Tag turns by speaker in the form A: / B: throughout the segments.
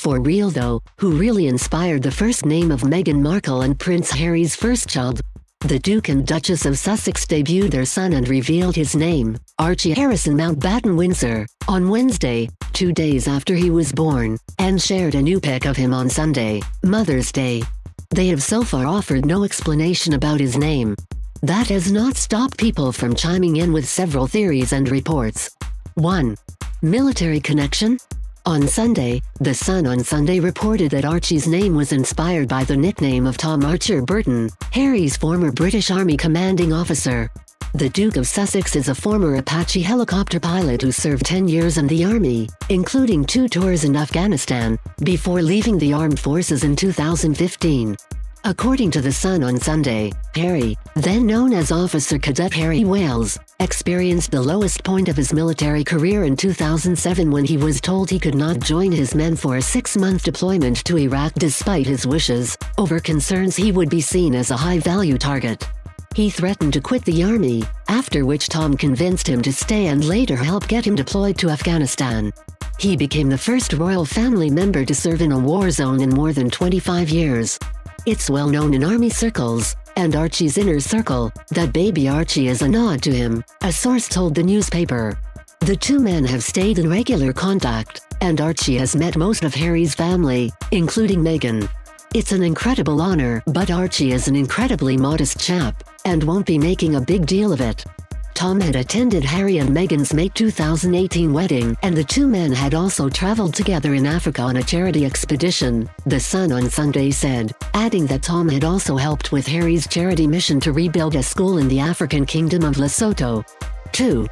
A: For real though, who really inspired the first name of Meghan Markle and Prince Harry's first child? The Duke and Duchess of Sussex debuted their son and revealed his name, Archie Harrison Mountbatten Windsor, on Wednesday, two days after he was born, and shared a new pic of him on Sunday, Mother's Day. They have so far offered no explanation about his name. That has not stopped people from chiming in with several theories and reports. 1. Military connection? On Sunday, The Sun on Sunday reported that Archie's name was inspired by the nickname of Tom Archer Burton, Harry's former British Army commanding officer. The Duke of Sussex is a former Apache helicopter pilot who served 10 years in the Army, including two tours in Afghanistan, before leaving the armed forces in 2015. According to The Sun on Sunday, Harry, then known as Officer Cadet Harry Wales, experienced the lowest point of his military career in 2007 when he was told he could not join his men for a six-month deployment to Iraq despite his wishes, over concerns he would be seen as a high-value target. He threatened to quit the army, after which Tom convinced him to stay and later help get him deployed to Afghanistan. He became the first royal family member to serve in a war zone in more than 25 years. It's well known in army circles, and Archie's inner circle, that baby Archie is a nod to him, a source told the newspaper. The two men have stayed in regular contact, and Archie has met most of Harry's family, including Meghan. It's an incredible honor, but Archie is an incredibly modest chap, and won't be making a big deal of it. Tom had attended Harry and Meghan's May 2018 wedding, and the two men had also traveled together in Africa on a charity expedition, The Sun on Sunday said, adding that Tom had also helped with Harry's charity mission to rebuild a school in the African kingdom of Lesotho. 2.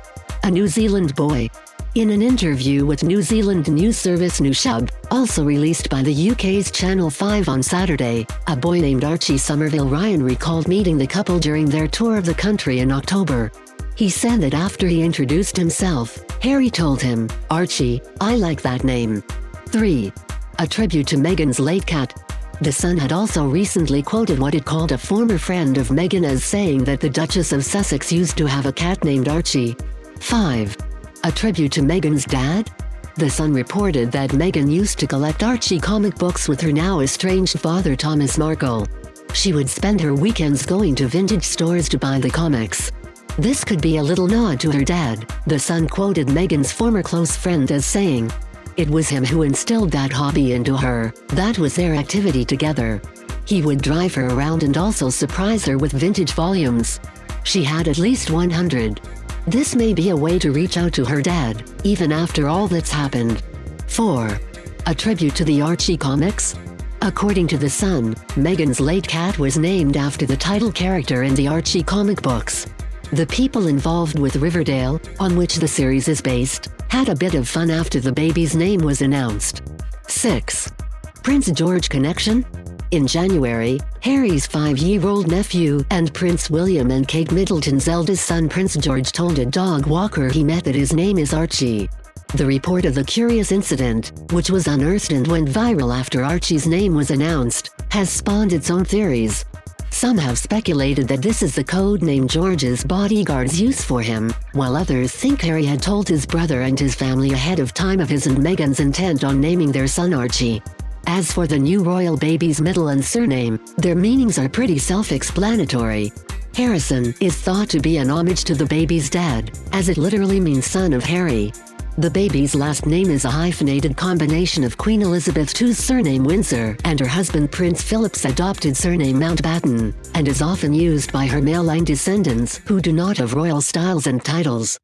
A: A New Zealand boy. In an interview with New Zealand news service Newshub, also released by the UK's Channel 5 on Saturday, a boy named Archie Somerville Ryan recalled meeting the couple during their tour of the country in October. He said that after he introduced himself, Harry told him, Archie, I like that name. 3. A tribute to Meghan's late cat. The Sun had also recently quoted what it called a former friend of Meghan as saying that the Duchess of Sussex used to have a cat named Archie. 5. A tribute to Meghan's dad? The Sun reported that Meghan used to collect Archie comic books with her now estranged father Thomas Markle. She would spend her weekends going to vintage stores to buy the comics. This could be a little nod to her dad, The Sun quoted Meghan's former close friend as saying. It was him who instilled that hobby into her, that was their activity together. He would drive her around and also surprise her with vintage volumes. She had at least 100. This may be a way to reach out to her dad, even after all that's happened. 4. A tribute to the Archie comics? According to The Sun, Meghan's late cat was named after the title character in the Archie comic books. The people involved with Riverdale, on which the series is based, had a bit of fun after the baby's name was announced. 6. Prince George Connection? In January, Harry's five-year-old nephew and Prince William and Kate Middleton's eldest son Prince George told a dog walker he met that his name is Archie. The report of the curious incident, which was unearthed and went viral after Archie's name was announced, has spawned its own theories, some have speculated that this is the code name George's bodyguards use for him, while others think Harry had told his brother and his family ahead of time of his and Meghan's intent on naming their son Archie. As for the new royal baby's middle and surname, their meanings are pretty self-explanatory. Harrison is thought to be an homage to the baby's dad, as it literally means son of Harry, the baby's last name is a hyphenated combination of Queen Elizabeth II's surname Windsor and her husband Prince Philip's adopted surname Mountbatten, and is often used by her male line descendants who do not have royal styles and titles.